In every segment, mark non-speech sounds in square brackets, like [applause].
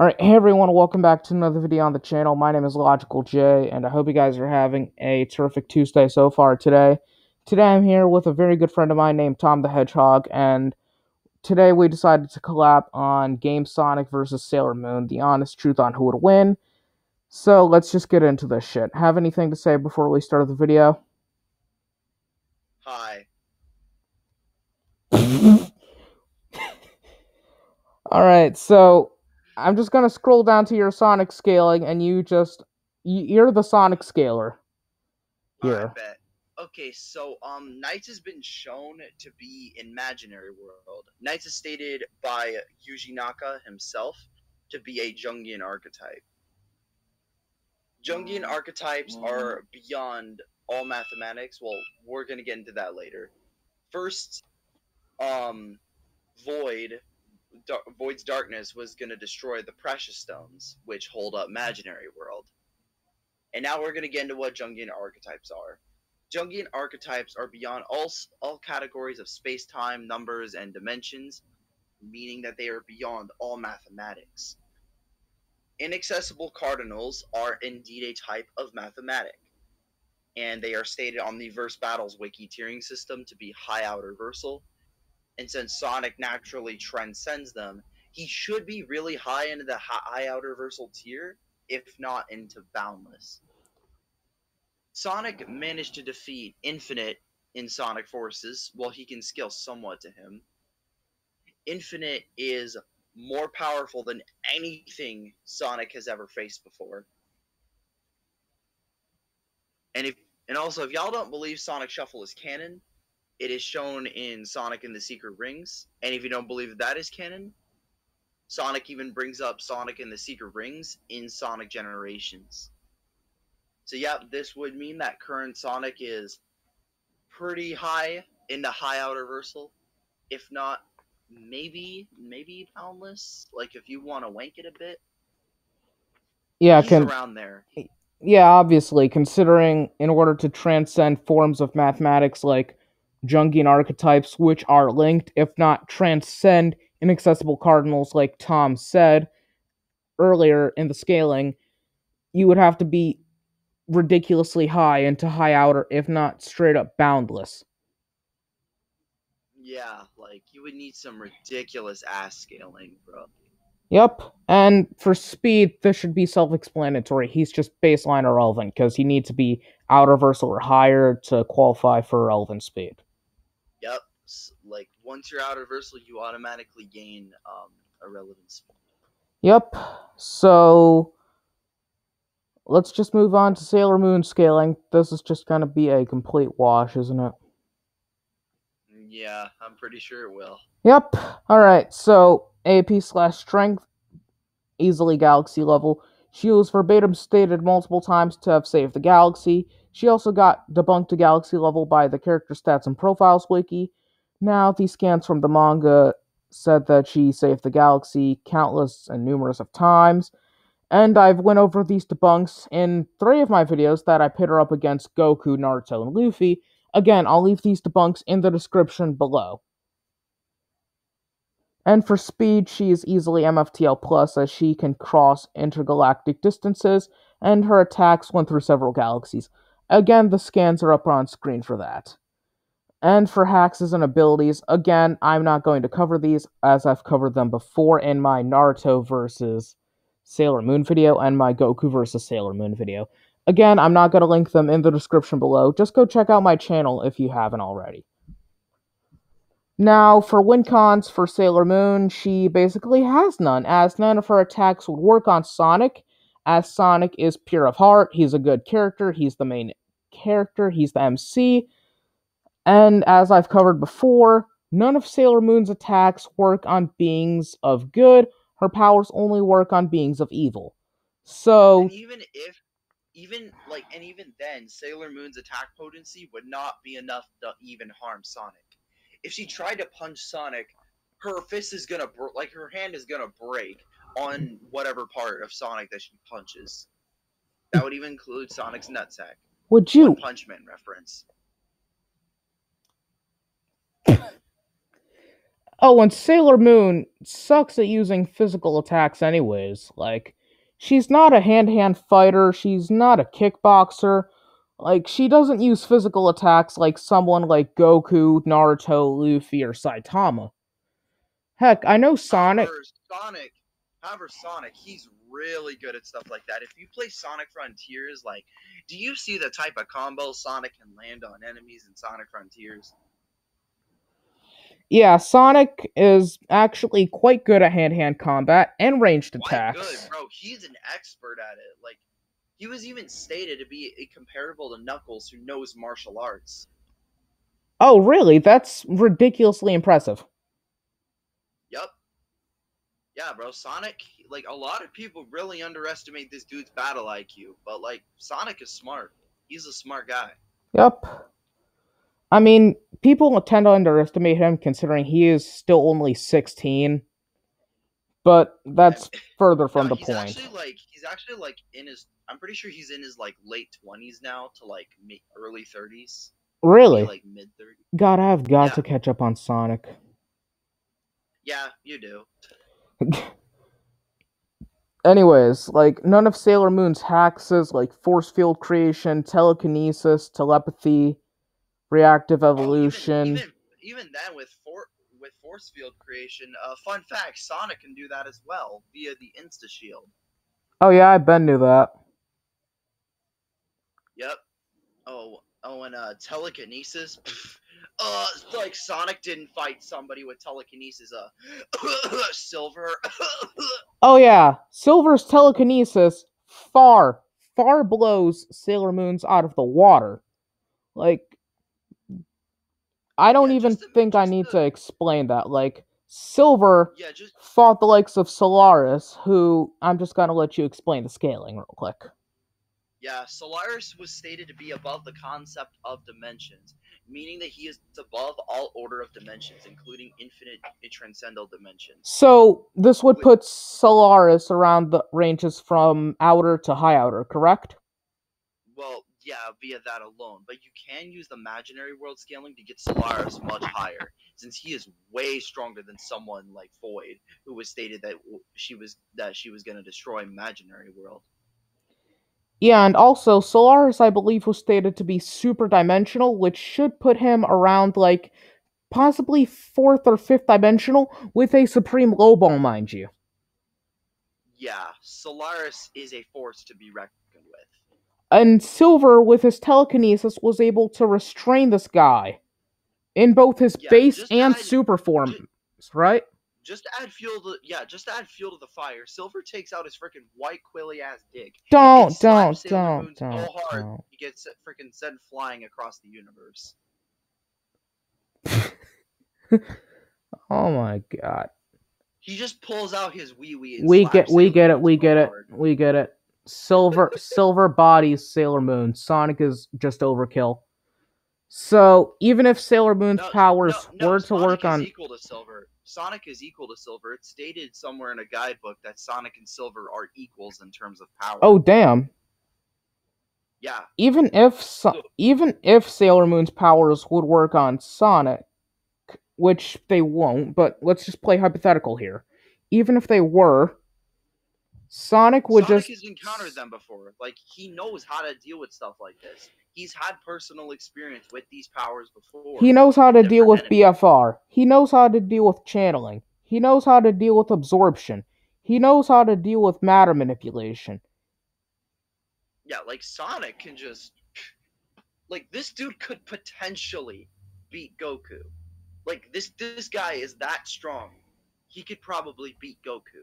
Alright, hey everyone, welcome back to another video on the channel. My name is Logical Jay, and I hope you guys are having a terrific Tuesday so far today. Today I'm here with a very good friend of mine named Tom the Hedgehog, and today we decided to collab on Game Sonic versus Sailor Moon, the honest truth on who would win. So let's just get into this shit. Have anything to say before we start the video? Hi. [laughs] Alright, so I'm just gonna scroll down to your Sonic scaling, and you just you're the Sonic scaler. Here. I bet. Okay, so um, NiGHTS has been shown to be imaginary world. NiGHTS is stated by Yuji Naka himself to be a Jungian archetype. Jungian archetypes are beyond all mathematics. Well, we're gonna get into that later. First, um, Void Void's darkness was going to destroy the precious stones, which hold up imaginary world. And now we're going to get into what Jungian archetypes are. Jungian archetypes are beyond all all categories of space-time, numbers, and dimensions, meaning that they are beyond all mathematics. Inaccessible cardinals are indeed a type of mathematic, and they are stated on the Verse Battles wiki tiering system to be high outer versal and since Sonic naturally transcends them, he should be really high into the high outer versal tier, if not into boundless. Sonic managed to defeat Infinite in Sonic Forces, while he can scale somewhat to him. Infinite is more powerful than anything Sonic has ever faced before. And if and also if y'all don't believe Sonic Shuffle is canon, it is shown in Sonic and the Secret Rings. And if you don't believe that is canon, Sonic even brings up Sonic and the Secret Rings in Sonic Generations. So yeah, this would mean that current Sonic is pretty high in the high outer versal. If not, maybe maybe boundless. Like if you want to wank it a bit. Yeah, can around there. Yeah, obviously, considering in order to transcend forms of mathematics like Jungian archetypes, which are linked, if not transcend, inaccessible cardinals, like Tom said earlier in the scaling, you would have to be ridiculously high into high outer, if not straight up boundless. Yeah, like you would need some ridiculous ass scaling, bro. Yep, and for speed, this should be self explanatory. He's just baseline irrelevant because he needs to be outer versal or higher to qualify for relevant speed. Like once you're outer versal, you automatically gain um, irrelevance. Yep. So let's just move on to Sailor Moon scaling. This is just gonna be a complete wash, isn't it? Yeah, I'm pretty sure it will. Yep. Alright, so AP slash strength, easily galaxy level. She was verbatim stated multiple times to have saved the galaxy. She also got debunked to galaxy level by the character stats and profiles wiki. Now, these scans from the manga said that she saved the galaxy countless and numerous of times. And I've went over these debunks in three of my videos that I pit her up against Goku, Naruto, and Luffy. Again, I'll leave these debunks in the description below. And for speed, she is easily MFTL plus as she can cross intergalactic distances, and her attacks went through several galaxies. Again, the scans are up on screen for that. And for hacks and abilities, again, I'm not going to cover these as I've covered them before in my Naruto versus Sailor Moon video and my Goku versus Sailor Moon video. Again, I'm not going to link them in the description below. Just go check out my channel if you haven't already. Now, for win cons for Sailor Moon, she basically has none, as none of her attacks would work on Sonic, as Sonic is pure of heart, he's a good character, he's the main character, he's the MC. And as I've covered before, none of Sailor Moon's attacks work on beings of good. Her powers only work on beings of evil. So and even if even like and even then Sailor Moon's attack potency would not be enough to even harm Sonic. If she tried to punch Sonic, her fist is gonna br- like her hand is gonna break on whatever part of Sonic that she punches. That would even include Sonic's nutsack. Would you? One Punch Man reference. [laughs] Oh, and Sailor Moon sucks at using physical attacks, anyways. Like, she's not a hand to hand fighter, she's not a kickboxer. Like, she doesn't use physical attacks like someone like Goku, Naruto, Luffy, or Saitama. Heck, I know Sonic. Sonic, however, Sonic, he's really good at stuff like that. If you play Sonic Frontiers, like, do you see the type of combo Sonic can land on enemies in Sonic Frontiers? Yeah, Sonic is actually quite good at hand to hand combat and ranged Quite attacks. good, bro. He's an expert at it. Like, he was even stated to be comparable to Knuckles, who knows martial arts. Oh, really? That's ridiculously impressive. Yup. Yeah, bro. Sonic, like, a lot of people really underestimate this dude's battle IQ, but, like, Sonic is smart. He's a smart guy. Yep. I mean, people tend to underestimate him considering he is still only 16. But that's further from No, the point. actually, like, he's actually, like, in his, I'm pretty sure he's in his, like, late 20s now to, like, mi- early 30s. Really? Like, mid 30s. God, I've got Yeah. to catch up on Sonic. Yeah, you do. [laughs] Anyways, like, none of Sailor Moon's hacks is like force field creation, telekinesis, telepathy, reactive Oh, even- evolution. even, even then, with for, with force field creation, uh, fun fact: Sonic can do that as well via the Insta Shield. Oh, yeah, I Ben knew that. Yep. Oh, oh, and uh, telekinesis. Pff, [laughs] uh, like Sonic didn't fight somebody with telekinesis. Uh, [coughs] Silver. [coughs] Oh, yeah, Silver's telekinesis far, far blows Sailor Moon's out of the water. Like, I don't Yeah, even think I need the- to explain that. Like, Silver yeah, just fought the likes of Solaris, who I'm just gonna let you explain the scaling real quick. yeah. Solaris was stated to be above the concept of dimensions, meaning that he is above all order of dimensions, including infinite and transcendental dimensions. So this would put Solaris around the ranges from outer to high outer, correct? Well, yeah, via that alone. But you can use the imaginary world scaling to get Solaris much higher, since he is way stronger than someone like Void, who was stated that she was that she was gonna destroy imaginary world. Yeah, and also Solaris, I believe, was stated to be super dimensional, which should put him around like possibly fourth or fifth dimensional with a supreme low ball, mind you. Yeah, Solaris is a force to be reckoned. And Silver, with his telekinesis, was able to restrain this guy in both his Yeah, base and add- super forms, right? Just to add fuel to yeah, just to add fuel to the fire. Silver takes out his freaking white quilly ass dick. Don't, don't, don't, don't, so hard don't. he gets freaking sent flying across the universe. [laughs] Oh my god. He just pulls out his wee wee. We get we get it, we get it, we get it. Silver silver bodies Sailor Moon. Sonic is just overkill. So even if Sailor Moon's powers were to work on equal to Silver. Sonic is equal to Silver. It's stated somewhere in a guidebook that Sonic and Silver are equals in terms of power. Oh damn. yeah, Even if so- even if Sailor Moon's powers would work on Sonic, which they won't, but let's just play hypothetical here. Even if they were, Sonic would Sonic just has encountered them before. Like he knows how to deal with stuff like this. He's had personal experience with these powers before. He knows how to deal with different BFR. He knows how to deal with channeling. He knows how to deal with absorption. He knows how to deal with matter manipulation. yeah, like Sonic can just like this dude could potentially beat Goku. Like this this guy is that strong. He could probably beat Goku.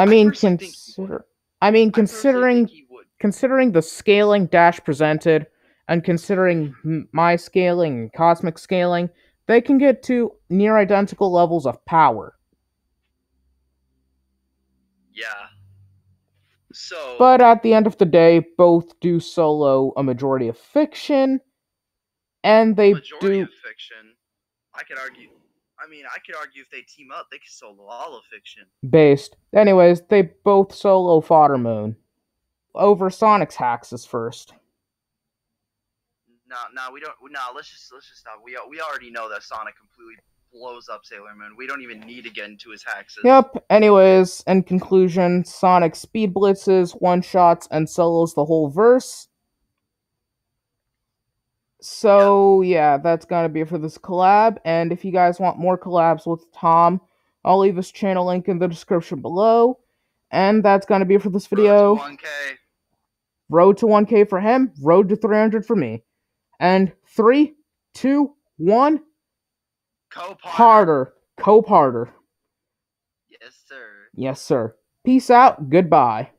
I I mean, personally think he would. consider. I mean, considering would. considering the scaling Dash presented, and considering my scaling and cosmic scaling, they can get to near identical levels of power. Yeah. So But at the end of the day, both do solo a majority of fiction, and they majority do of fiction, I could argue. I mean, I could argue if they team up, they could solo all of fiction. based. Anyways, they both solo Fodder Moon. Over Sonic's Haxus first. No, no, we don't. No, let's just let's just stop. We we already know that Sonic completely blows up Sailor Moon. We don't even need to get into his hacks. Yep. Anyways, in conclusion, Sonic speed blitzes, one shots, and solos the whole verse. So yeah, that's gonna be it for this collab. And if you guys want more collabs with Tom, I'll leave his channel link in the description below. And that's gonna be it for this video. Road to 1K. Road to 1K for him, road to 300 for me. And three, two, one, Cope harder. Cope harder. Yes, sir. Yes, sir. Peace out. Goodbye.